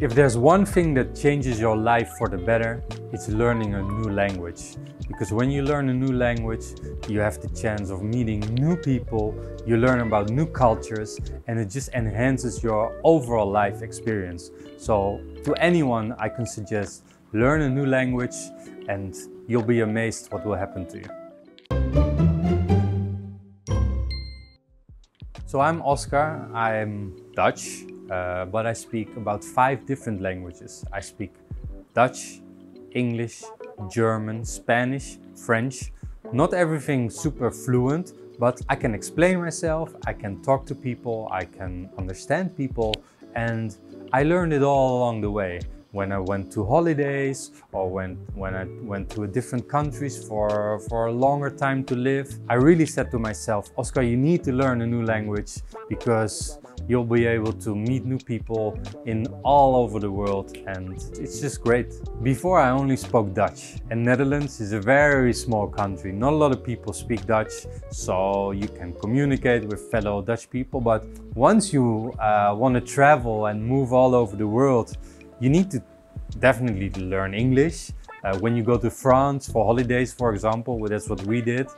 If there's one thing that changes your life for the better, it's learning a new language. Because when you learn a new language, you have the chance of meeting new people, you learn about new cultures, and it just enhances your overall life experience. So, to anyone, I can suggest learn a new language, and you'll be amazed what will happen to you. So, I'm Oscar, I'm Dutch, uh, but I speak about five different languages. I speak Dutch, English, German, Spanish, French. Not everything super fluent, but I can explain myself, I can talk to people, I can understand people, and I learned it all along the way when I went to holidays or when, when I went to different countries for, for a longer time to live. I really said to myself, Oscar, you need to learn a new language because you'll be able to meet new people in all over the world and it's just great. Before I only spoke Dutch and Netherlands is a very small country. Not a lot of people speak Dutch so you can communicate with fellow Dutch people but once you uh, want to travel and move all over the world you need to definitely learn English. Uh, when you go to France for holidays, for example, well, that's what we did.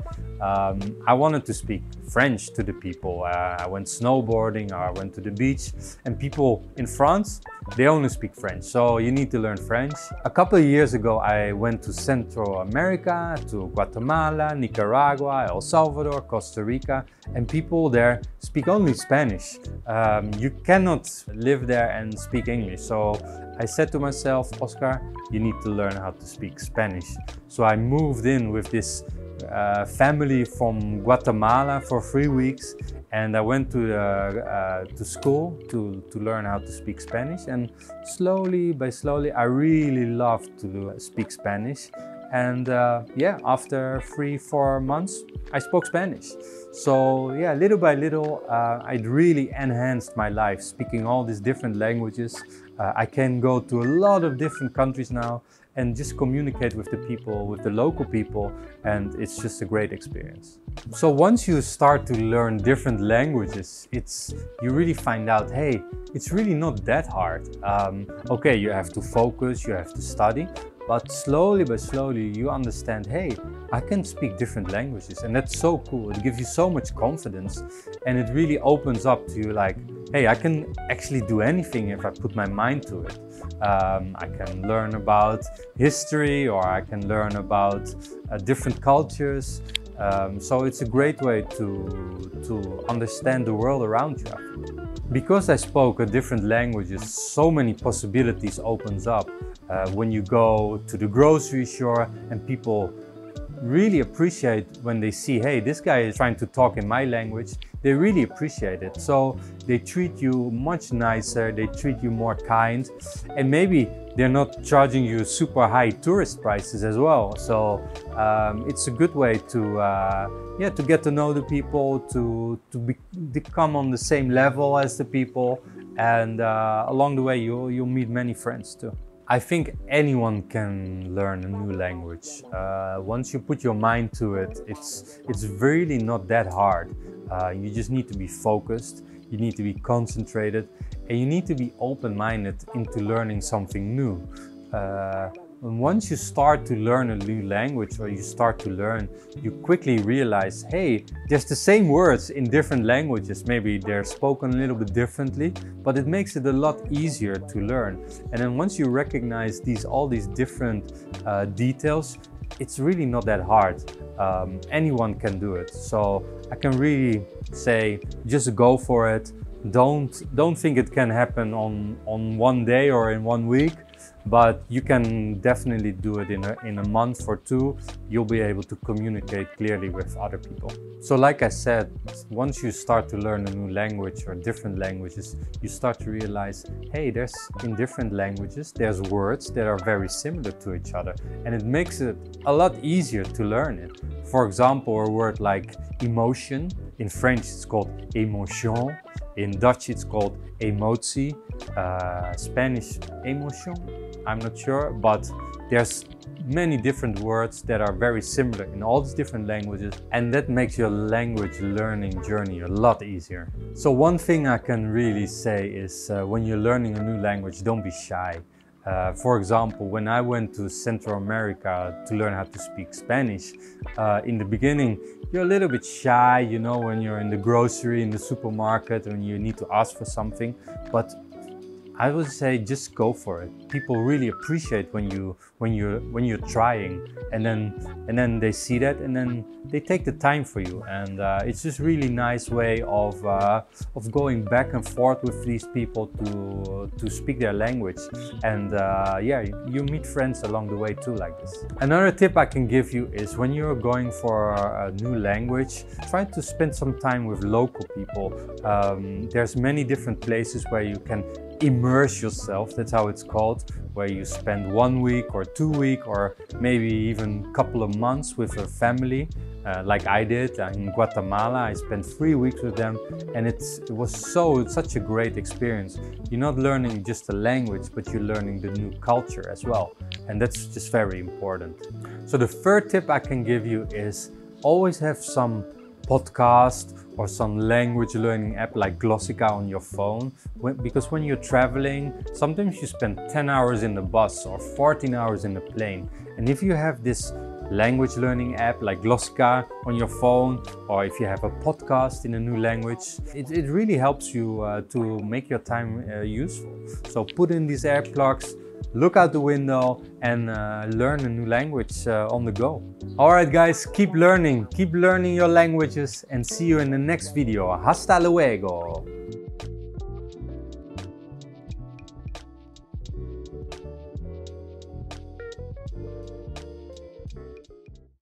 Um, I wanted to speak French to the people. Uh, I went snowboarding, I went to the beach, and people in France, they only speak French. So you need to learn French. A couple of years ago, I went to Central America, to Guatemala, Nicaragua, El Salvador, Costa Rica, and people there speak only Spanish. Um, you cannot live there and speak English. So I said to myself, Oscar, you need to learn how to speak Spanish. So I moved in with this uh, family from Guatemala for three weeks and I went to, uh, to school to, to learn how to speak Spanish. And slowly by slowly I really loved to speak Spanish. And uh, yeah after three four months I spoke Spanish. So yeah little by little uh, I really enhanced my life speaking all these different languages. Uh, I can go to a lot of different countries now and just communicate with the people, with the local people, and it's just a great experience. So once you start to learn different languages, it's you really find out, hey, it's really not that hard. Um, okay, you have to focus, you have to study, but slowly but slowly you understand, hey, I can speak different languages, and that's so cool. It gives you so much confidence, and it really opens up to you, like, hey, I can actually do anything if I put my mind to it. Um, I can learn about history or I can learn about uh, different cultures. Um, so it's a great way to, to understand the world around you. Because I spoke a different languages, so many possibilities opens up. Uh, when you go to the grocery store and people really appreciate when they see, hey, this guy is trying to talk in my language. They really appreciate it. So they treat you much nicer, they treat you more kind, and maybe they're not charging you super high tourist prices as well. So um, it's a good way to, uh, yeah, to get to know the people, to to be, become on the same level as the people, and uh, along the way you you'll meet many friends too. I think anyone can learn a new language. Uh, once you put your mind to it, it's, it's really not that hard. Uh, you just need to be focused, you need to be concentrated, and you need to be open-minded into learning something new. Uh, and once you start to learn a new language or you start to learn, you quickly realize, hey, there's the same words in different languages. Maybe they're spoken a little bit differently, but it makes it a lot easier to learn. And then once you recognize these all these different uh, details, it's really not that hard. Um, anyone can do it. So I can really say, just go for it. Don't don't think it can happen on on one day or in one week but you can definitely do it in a, in a month or two. You'll be able to communicate clearly with other people. So like I said, once you start to learn a new language or different languages, you start to realize, hey, there's in different languages, there's words that are very similar to each other. And it makes it a lot easier to learn it. For example, a word like emotion, in French it's called émotion, in Dutch it's called emotie, uh, Spanish emotion, I'm not sure, but there's many different words that are very similar in all these different languages and that makes your language learning journey a lot easier. So one thing I can really say is uh, when you're learning a new language, don't be shy. Uh, for example, when I went to Central America to learn how to speak Spanish, uh, in the beginning, you're a little bit shy, you know, when you're in the grocery, in the supermarket, when you need to ask for something. But I would say just go for it. People really appreciate when you when you when you're trying, and then and then they see that, and then they take the time for you, and uh, it's just really nice way of uh, of going back and forth with these people to to speak their language, and uh, yeah, you meet friends along the way too, like this. Another tip I can give you is when you're going for a new language, try to spend some time with local people. Um, there's many different places where you can immerse yourself that's how it's called where you spend one week or two week or maybe even a couple of months with a family uh, like I did in Guatemala. I spent three weeks with them and it's it was so such a great experience. You're not learning just the language but you're learning the new culture as well and that's just very important. So the third tip I can give you is always have some podcast or some language learning app like Glossika on your phone. When, because when you're traveling, sometimes you spend 10 hours in the bus or 14 hours in the plane. And if you have this language learning app like Glossika on your phone, or if you have a podcast in a new language, it, it really helps you uh, to make your time uh, useful. So put in these air plugs, look out the window and uh, learn a new language uh, on the go. Alright guys, keep learning, keep learning your languages and see you in the next video. Hasta luego!